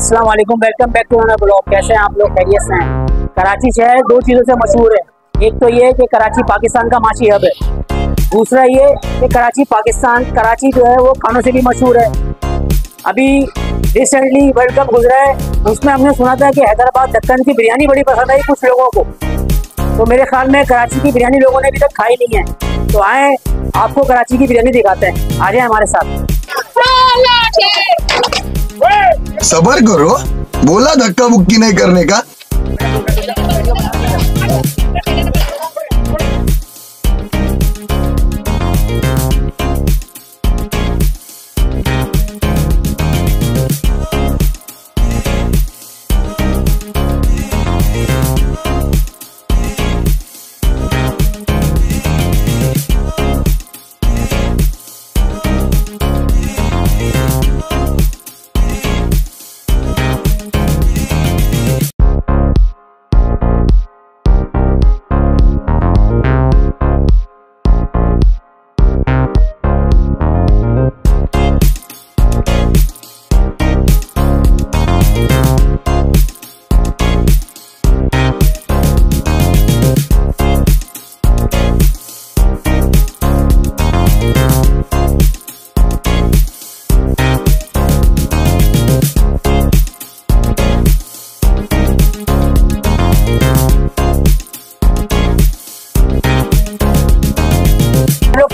अस्सलाम वालेकुम welcome back to another blog कैसे हैं आप लोग? खैरियत से हैं? कराची शहर दो चीज़ों से मशहूर है। एक तो ये है कि कराची पाकिस्तान का माशी हब है। दूसरा ये कि कराची पाकिस्तान कराची जो है वो खानों से भी मशहूर है। अभी रिसेंटली वर्ल्ड कप गुजरा है। उसमें हमने सुना था कि हैदराबाद दक्कन की बिरयानी बड़ी पसंद आई कुछ लोगों को। तो मेरे ख्याल में कराची की बिरयानी लोगों ने अभी तक खाई नहीं है। तो आए आपको कराची की बिरयानी दिखाते हैं। आ जाए हमारे साथ। सबर करो। बोला धक्का मुक्की नहीं करने का।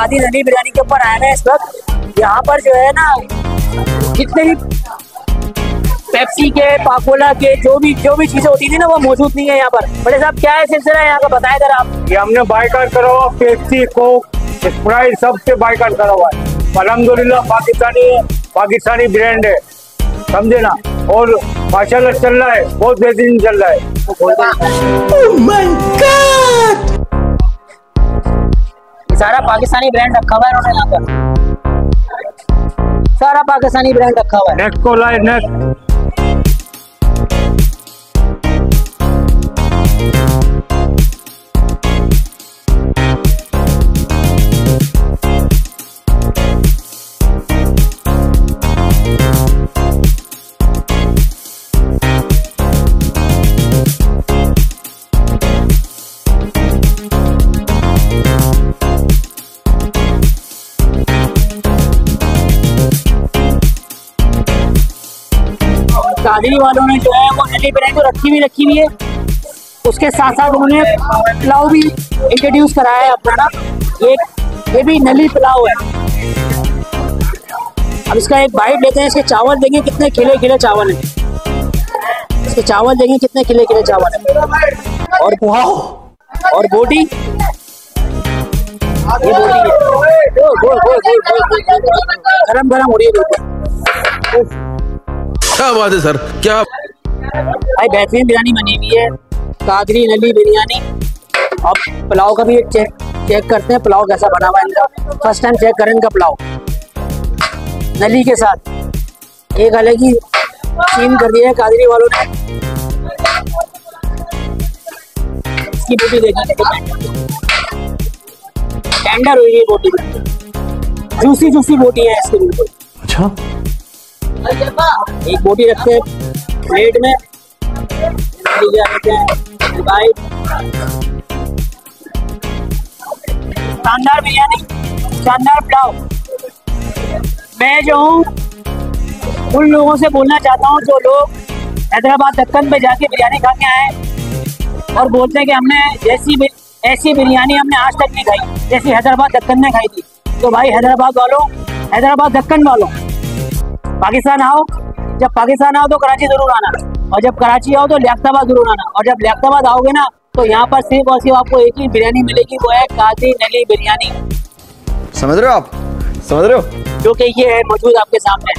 कादी नदी बिरयानी के ऊपर आए हैं इस वक्त यहाँ पर जो है ना जितने भी पेप्सी के पाकोला के जो भी जो भी चीज़ें होती थी ना वो मौजूद नहीं है यहाँ पर। बड़े साहब क्या है सिलसिला यहाँ का बताए जरा आप। ये हमने बाइकाट करा हुआ पेप्सी कोक स्प्राइट सबसे बाइकाट करा हुआ है। अलहमदुलिल्लाह पाकिस्तानी पाकिस्तानी ब्रांड है। समझे ना? और माशाल्लाह चल रहा है बहुत बेहतरीन चल रहा है। ये सारा पाकिस्तानी ब्रांड रखा हुआ है इन्होंने यहाँ पर। सारा पाकिस्तानी ब्रांड रखा हुआ है। नेक को लाए नेक्स्ट कादरी वालों ने जो है वो नली बिरयानी तो रखी हुई रखी हुई है उसके साथ साथ उन्होंने पुलाव भी इंट्रोड्यूस कराया है अपना ये ये भी नली पुलाव है अब इसका एक बाइट लेते हैं इसके चावल देंगे कितने खिले खिले चावल हैं इसके चावल देंगे कितने खिले खिले चावल हैं और और बोटी ये बोटी है। गरम गरम हो रही है बिल्कुल क्या बात है सर? क्या भाई बेहतरीन बिरयानी बनी हुई है। कादरी नली बिरयानी। अब पुलाव का भी एक चेक चेक करते हैं पुलाव कैसा बना हुआ है इनका। फ़र्स्ट टाइम चेक करें इनका पुलाव। नली के साथ। एक अलग ही सीन कर दिया है कादरी वालों ने। इसकी बोटी देखिए टेंडर हुई है बोटी जूसी जूसी बोटी है इसकी बिल्कुल। अच्छा। एक बोटी रखते हैं। प्लेट में। शानदार बिरयानी शानदार पुलाव मैं जो हूँ, उन लोगों से बोलना चाहता हूँ जो लोग हैदराबाद दक्कन पे जाके बिरयानी खा के आए और बोलते हैं कि हमने जैसी ऐसी बिरयानी हमने आज तक नहीं खाई, जैसी हैदराबाद दक्कन ने खाई थी। तो भाई हैदराबाद वालों, हैदराबाद दक्कन वालों पाकिस्तान आओ जब पाकिस्तान आओ तो कराची ज़रूर आना। और जब कराची आओ तो लियाकताबाद ज़रूर आना। और जब लियाबाद आओगे ना तो यहाँ पर सिर्फ़ और सिर्फ़ आपको एक ही बिरयानी मिलेगी वो है काजी नली बिरयानी। समझ रहे हो आप? समझ रहे हो? जो कि ये है मौजूद आपके सामने।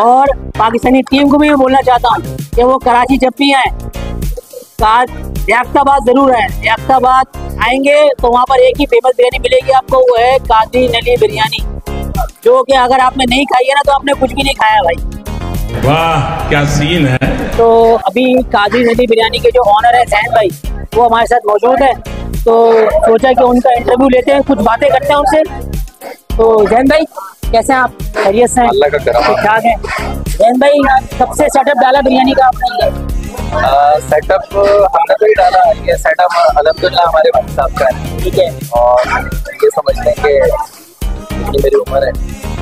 और पाकिस्तानी टीम को भी मैं बोलना चाहता हूँ कि वो कराची जब भी आए लियाकताबाद ज़रूर है लियाकताबाद आएँगे तो वहाँ पर एक ही फ़ेमस बिरयानी मिलेगी आपको वो है काजी नली बिरयानी। जो कि अगर आपने नहीं खाई है ना तो आपने कुछ भी नहीं खाया भाई। वाह क्या सीन है? तो अभी काजी नदी बिरयानी के जो ऑनर है जैन भाई वो हमारे साथ मौजूद है। तो सोचा कि उनका इंटरव्यू लेते हैं कुछ बातें करते हैं उनसे। तो जैन भाई कैसे हैं आप? खैरियत से हैं? अल्लाह का करम। ठीक ठाक है? जैन भाई सबसे सेटअप डाला बिरयानी का आपने? सेटअप हमने तो ही डाला। ये सेटअप अलहमदिल्ला हमारे भाई साहब का है। ठीक है। और ये समझ लें कि जितनी मेरी उम्र है।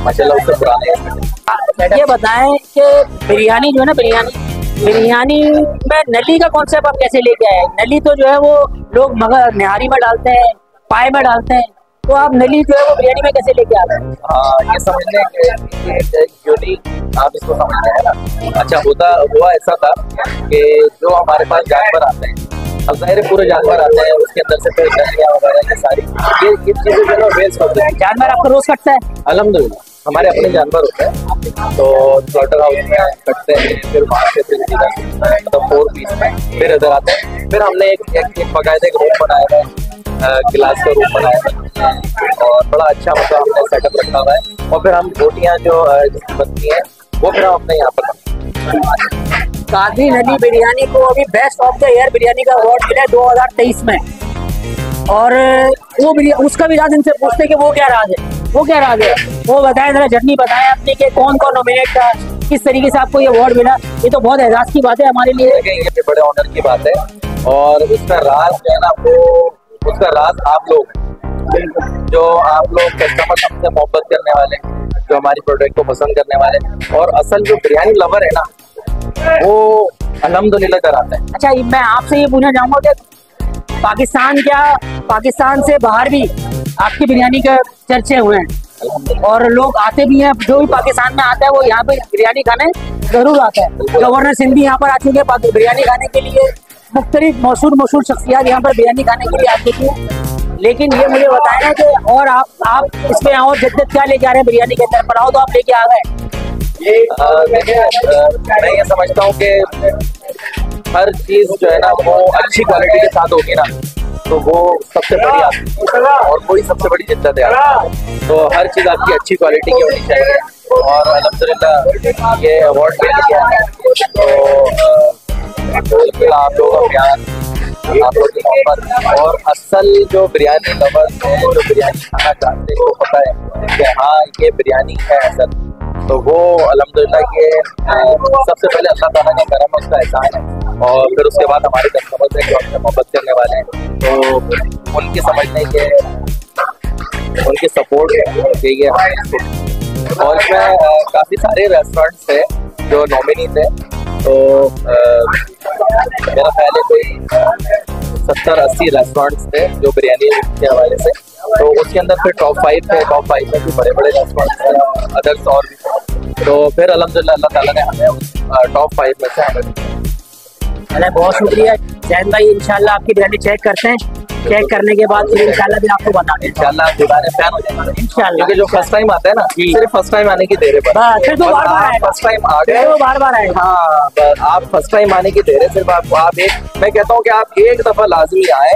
माशाल्लाह उससे पुराने हैं। ये बताएँ कि बिरयानी जो है ना बिरयानी बिरयानी में नली का कॉन्सेप्ट आप कैसे लेके आए? नली तो जो है वो लोग मगर निहारी में डालते हैं पाए में डालते हैं। तो आप नली जो है वो बिरयानी में कैसे लेके आ रहे हैं हाँ ये समझ लें यूनिक आप इसको समझ रहे हैं ना। अच्छा होता हुआ ऐसा था कि जो हमारे पास जानवर आते हैं अब ज़ाहिर है पूरे जानवर आते हैं उसके अंदर से फिर डलियाँ वगैरह ये सारी ये ये चीज़ें जो है वेस्ट होती हैं। जानवर आपको रोज कटता है? अलहमदिल्ला हमारे अपने जानवर होते हैं तो स्लॉटर हाउस में कटते हैं फिर वहाँ से फिर इधर मतलब फोर पीस में फिर इधर आते हैं। फिर हमने एक एक, एक बाकायदा एक रूम बनाया है गिलास का रूम बनाया है और बड़ा अच्छा मतलब हमने सेटअप रखा हुआ है। और फिर हम रोटियाँ जो बनती हैं वो फिर हम अपने यहाँ पर कादरी नली बिरयानी को अभी best of the year biryani का अवार्ड मिला है 2023 में। और, वो उसका भी राज इनसे पूछते कि वो क्या राज है। वो क्या राज है? वो बताएँ, जरा जर्नी बताएँ अपने कि कौन कौन नॉमिनेट था, किस तरीके से आपको ये अवार्ड मिला। ये तो बहुत एहसास की बात है हमारे लिए। ये बड़े ऑनर की बात है। और उसका राज जो है ना, वो, उसका राज आप लोग, जो आप लोग कस्टमर हमसे मोहब्बत करने वाले, जो हमारी प्रोडक्ट को पसंद करने वाले। और असल जो बिरयानी लवर है ना वो अल्हम्दुलिल्लाह कराते हैं। अच्छा मैं आपसे ये पूछना चाहूँगा कि पाकिस्तान क्या पाकिस्तान से बाहर भी आपकी बिरयानी के चर्चे हुए हैं? और लोग आते भी हैं जो भी पाकिस्तान में आता है वो यहाँ पे बिरयानी खाने ज़रूर आता है। गवर्नर सिंह भी यहाँ पर आ चुके हैं बिरयानी खाने के लिए मुख्तलिफ़ मशहूर मशहूर शख्सियात यहाँ पर बिरयानी खाने के लिए आ चुकी हैं। लेकिन ये मुझे बताया कि और आप आप इसमें और जद्दत क्या लेके आ रहे हैं बिरयानी के अंदर? पलाव तो आप लेके आ गए। मैं ये समझता हूँ कि हर चीज़ जो है ना वो अच्छी क्वालिटी के साथ होगी ना तो वो सबसे बड़ी है। और कोई सबसे बड़ी जिद्दत है। तो हर चीज़ आपकी अच्छी क्वालिटी की होनी चाहिए। और अलहमदिल्ला ये अवार्ड मिल गया है। तो आप लोगों का प्यार आप लोगों की मोहब्बत और असल जो बिरयानी लवर्स हैं जो बिरयानी खाना चाहते हैं उनको पता है कि हाँ ये बिरयानी है असल। तो वो अल्हम्दुलिल्लाह ये अ, सबसे पहले अल्लाह ताला का करम उसका एहसान है। और फिर उसके बाद हमारे कस्टमर हैं जो हमसे मोहब्बत करने वाले हैं तो उनकी समझने के उनकी सपोर्ट के ये और इसमें काफ़ी सारे रेस्टोरेंट्स थे जो नॉमिनी थे। तो मेरा है कोई सत्तर अस्सी रेस्टोरेंट थे जो बिरयानी के हवाले से। तो उसके अंदर फिर टॉप फाइव थे टॉप फाइव में भी बड़े बड़े रेस्टोरेंट्स थे अदर्स और भी तो फिर अलहमदिल्ला अल्लाह ताला ने हमें टॉप फाइव में से हमें बहुत शुक्रिया। जैन भाई इंशाल्लाह आपकी बिरयानी चेक करते हैं। चेक करने के बाद फिर इंशाल्लाह फिर आपको बता दें इंशाल्लाह आप दीवाने फ़ैन हो जाएँगे। इंशाल्लाह। क्योंकि जो फ़र्स्ट टाइम आता है ना सिर्फ़ फ़र्स्ट टाइम आने की देर है फिर तो बार बार। फ़र्स्ट टाइम आ गए। तो बार बार आएगा। हाँ आप फ़र्स्ट टाइम आने की देर है सिर्फ़ आपको आप एक मैं कहता हूँ कि आप एक दफ़ा लाजमी आए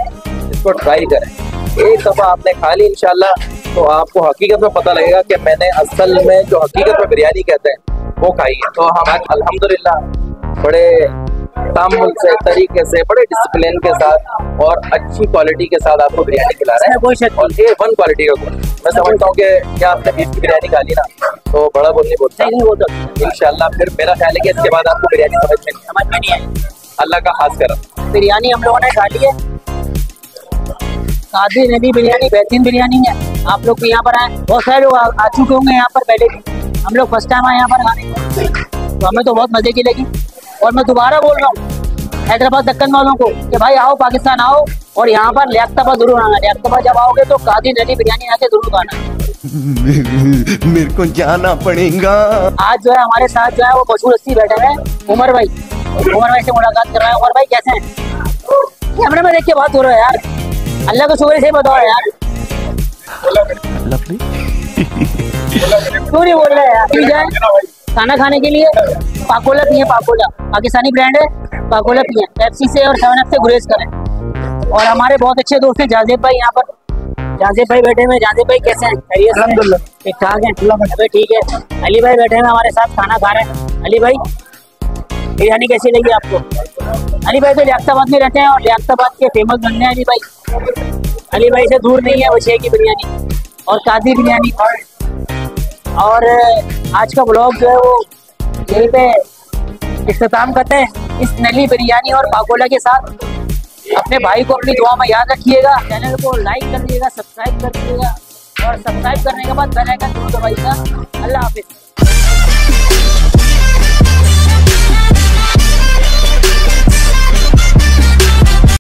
इसको ट्राई करें। एक दफ़ा आपने खा ली इंशाल्लाह तो आपको हकीकत में पता लगेगा कि मैंने असल में जो हकीकत में बिरयानी कहते हैं वो खाई है। तो हम अल्हम्दुलिल्लाह बड़े तामुल से तरीके से बड़े डिसिप्लिन के साथ और अच्छी क्वालिटी के साथ आपको बिरयानी खिला रहे इसमें कोई शक हैं और ये वन क्वालिटी का गुण मैं समझता हूँ कि क्या आपने बीफ की बिरयानी खा ली ना तो बड़ा बोलने बोलता। नहीं वो तो फिर मेरा ख्याल है कि इसके बाद आपको बिरयानी समझ में नहीं समझ में नहीं आई अल्लाह का खास करम। बिरयानी हम लोगों ने खा ली है। कादरी नदी बिरयानी बेहतरीन बिरयानी है। आप लोग भी यहाँ पर आए। बहुत सारे लोग आ, चुके होंगे यहाँ पर पहले भी। हम लोग फ़र्स्ट टाइम आए यहाँ पर खाने। तो हमें तो बहुत मज़े की लगी। और मैं दोबारा बोल रहा हूँ हैदराबाद दक्कन वालों को कि भाई आओ पाकिस्तान आओ और यहाँ पर लियाकताबाद ज़रूर आना। लियाकताबाद जब आओगे तो कादी नदी बिरयानी आके ज़रूर खाना। मेरे को जाना पड़ेगा। आज जो है हमारे साथ जो है वो मशहूर हस्ती बैठे हैं उमर भाई। उमर भाई से मुलाकात कर रहे हैं। उमर भाई कैसे हैं? कैमरे में देख के बात हो रहा है यार। अल्लाह को शुक्र से बताओ यार। क्यों नहीं बोल रहे यार। खाना खाने के लिए पाकोला पिए पाकोला पाकिस्तानी ब्रांड है। पाकोला पिए। पेप्सी से और सेवन से गुरेज करें। और हमारे बहुत अच्छे दोस्त हैं जाजेब भाई यहाँ पर। जाजेब भाई बैठे हुए जाजेब भाई कैसे हैं? से ठीक ठाक है? अबे ठीक है। अली भाई बैठे हैं हमारे साथ खाना खा रहे हैं। अली भाई बिरयानी कैसी लगी आपको? अली भाई तो लियाकताबाद में रहते हैं और लियाकताबाद के फ़ेमस बनने हैं अली भाई। अली भाई से दूर नहीं है बछिया की बिरयानी। और कादी बिरयानी। और आज का ब्लॉग जो है वो यहीं पे इख्ताम करते हैं इस नली बिरयानी और पाकोला के साथ। अपने भाई को अपनी दुआ में याद रखिएगा। चैनल को लाइक कर दीजिएगा सब्सक्राइब कर दीजिएगा और सब्सक्राइब करने के बाद बेल आइकन ज़रूर दबाइएगा। अल्लाह हाफिज़।